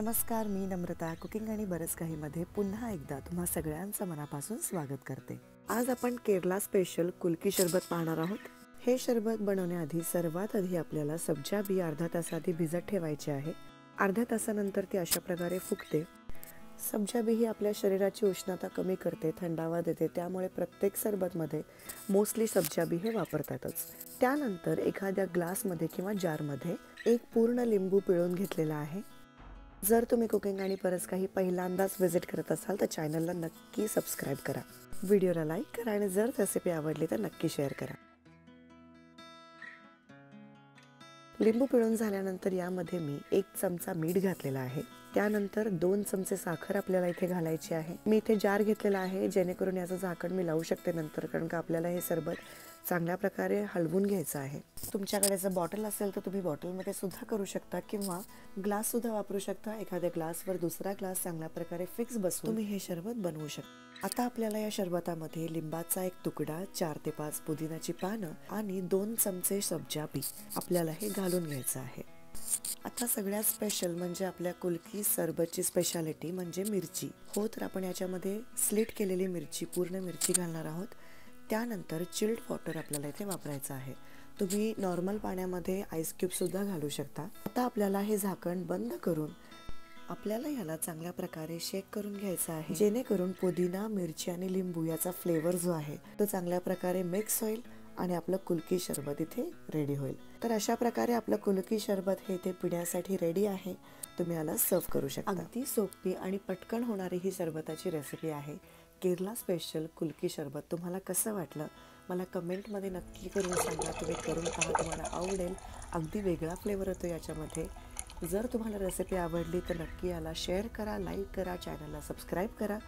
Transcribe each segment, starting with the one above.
नमस्कार मी नम्रता. कुकिंग आणि बरंच काहीमध्ये पुन्हा एकदा तुम्हा सगळ्यांचं मनापासून स्वागत करते. आज आपण केरला स्पेशल कुलकी शरबत पाहणार आहोत. हे शरबत बनवण्याआधी सर्वात आधी आपल्याला सब्जा बी अर्धा तासाआधी भिजत ठेवायचे आहे. अर्ध्या तासानंतर ती अशा प्रकारे फुगते. सब्जा बी ही आपल्या शरीराची उष्णता कमी करते थंडावा देते. त्यामुळे प्रत्येक सरबतमध्ये मोस्टली सब्जा बी हे वापरतातच. त्यानंतर एखाद्या ग्लासमध्ये किंवा जारमध्ये एक पूर्ण लिंबू पिळून घेतलेला आहे. जर तुम्ही कुकिंग आणि परस काही पहिल्यांदाच व्हिजिट करत असाल तर चॅनलला नक्की सबस्क्राईब करा. व्हिडिओला लाईक करा आणि जर रेसिपी आवडली तर नक्की शेअर करा. लिंबू पिळून झाल्यानंतर यामध्ये मी एक चमचा मीठ घातलेला आहे. त्यानंतर दोन चमचे साखर आपल्याला इथे घालायची आहे. मी इथे जार घेतलेला आहे जेणेकरून याचं झाकण मी लावू शकते नंतर कारण का आपल्याला हे सरबत चांगल्या प्रकारे हलवून घ्यायचं आहे. तुमच्याकडे जर बॉटल असेल तर तुम्ही बॉटलमध्ये सुद्धा करू शकता किंवा ग्लास सुद्धा वापरू शकता. एखाद्या ग्लासवर दुसरा ग्लास चांगल्या प्रकारे फिक्स बसून तुम्ही हे शरबत बनवू शकता. आता आपल्याला या शरबतामध्ये लिंबाचा एक तुकडा चार ते पाच पुदिनाची पानं आणि दोन चमचे सब्जा बी आपल्याला हे घालून घ्यायचं आहे. आता सगळ्यात स्पेशल म्हणजे आपल्या कुलकी सरबतची स्पेशालिटी म्हणजे मिरची. हो तर आपण याच्यामध्ये स्लिट केलेली मिरची पूर्ण मिरची घालणार आहोत. त्यानंतर चिल्ड वॉटर आपल्याला इथे वापरायचं आहे. तुम्ही नॉर्मल पाण्यामध्ये आईस क्यूबसुद्धा घालू शकता. आता आपल्याला हे झाकण बंद करून आपल्याला याला चांगल्या प्रकारे शेक करून घ्यायचा आहे. जेणेकरून पुदिना मिरची आणि लिंबू याचा फ्लेवर जो आहे तो चांगल्या प्रकारे मिक्स होईल आणि आपलं कुलकी शरबत इथे रेडी होईल. तर अशा प्रकारे आपलं कुलकी शरबत हे इथे पिण्यासाठी रेडी आहे. तुम्ही याला सर्व करू शकता. अगदी सोपी आणि पटकन होणारी ही सरबताची रेसिपी आहे. केरला स्पेशल कुलकी शरबत. तुम्हाला कसं वाटलं? मला कमेंटमध्ये नक्की करून सांगा. तुम्ही करून पहा. तुम्हाला आवडेल. अगदी वेगळा फ्लेवर होतो याच्यामध्ये. जर तुम्हाला रेसिपी आवडली तर नक्की याला शेअर करा लाईक करा चॅनलला सबस्क्राईब करा.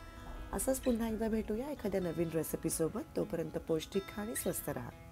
असंच पुन्हा एकदा भेटूया एखाद्या नवीन रेसिपीसोबत तोपर्यंत पौष्टिक खा आणि स्वस्त राहा.